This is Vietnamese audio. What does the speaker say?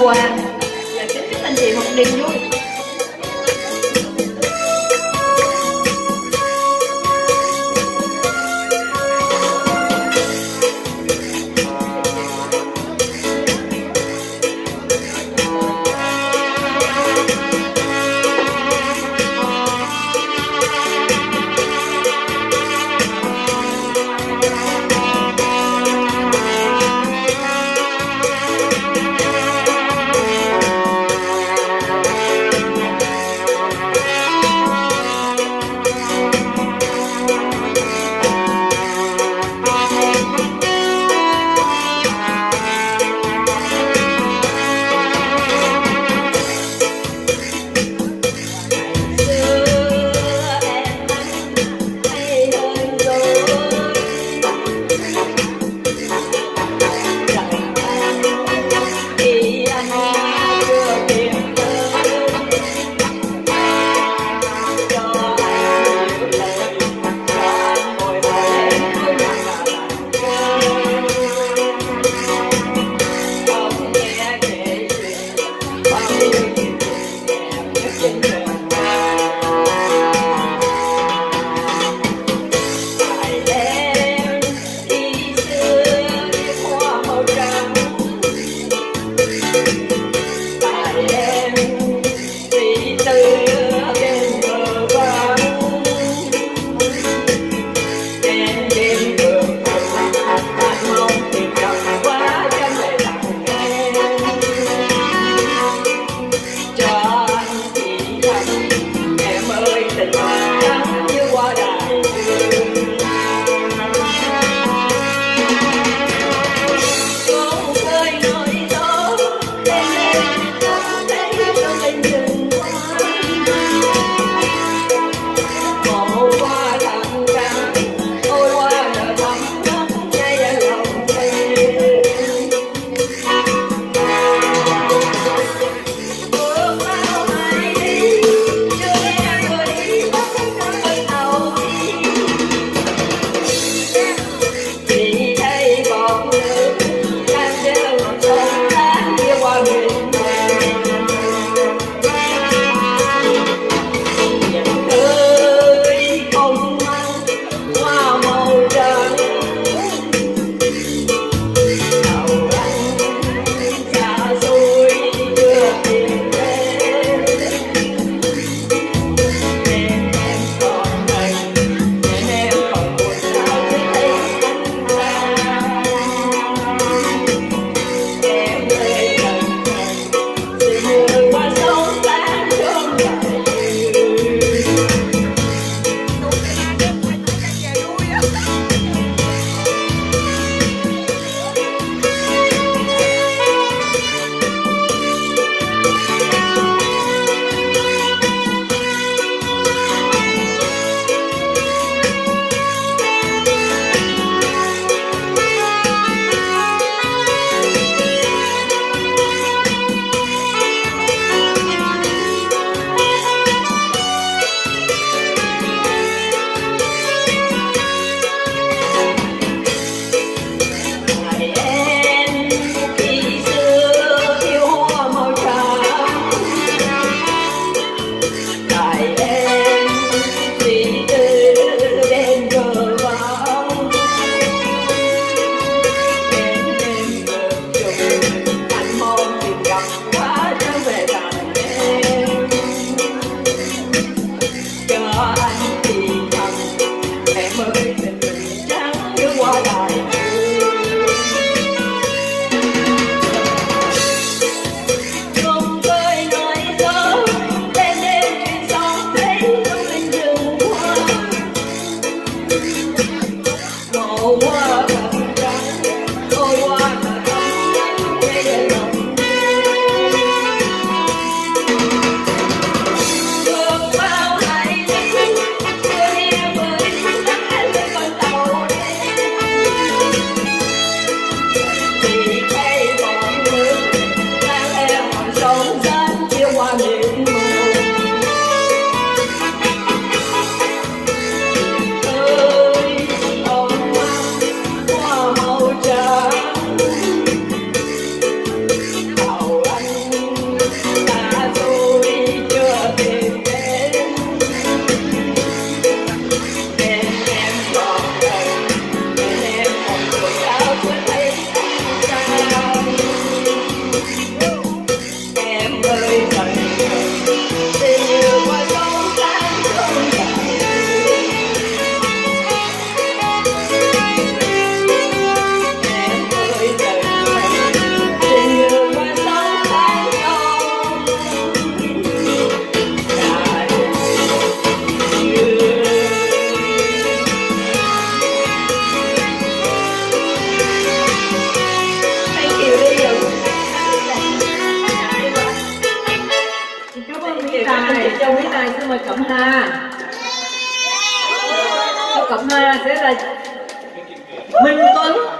quà và dạ, kính chúc anh chị một niềm vui. này để cho quý tay xin mời cẩm hà. Cẩm hà sẽ là minh tuấn.